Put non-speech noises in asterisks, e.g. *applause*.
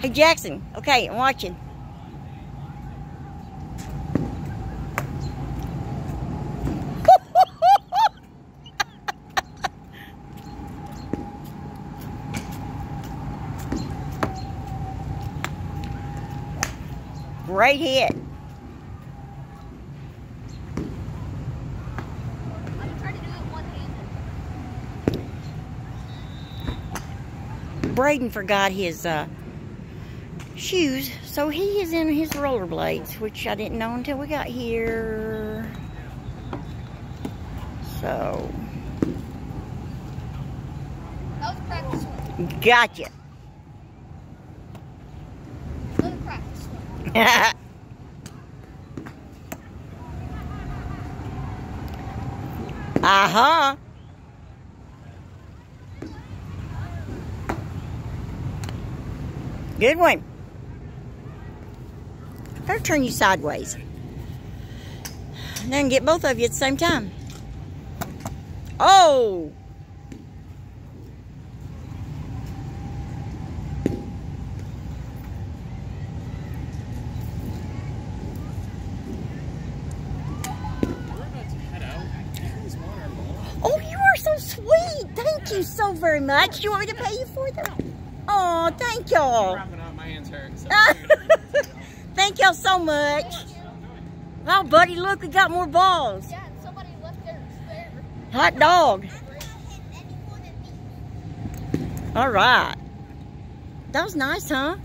Hey, Jaxon. Okay, I'm watching. Great hit. Brayden forgot his uh, shoes, so he is in his rollerblades, which I didn't know until we got here. So. That was practice one. Gotcha. *laughs* Uh-huh. Good one. Better turn you sideways. Then get both of you at the same time. Oh! Oh, you are so sweet. Thank you so very much. You want me to pay you for them? Oh, thank y'all. My hands hurt. So *laughs* Thank y'all so much. Oh, buddy, look, we got more balls. Yeah, Hot dog. All right. That was nice, huh?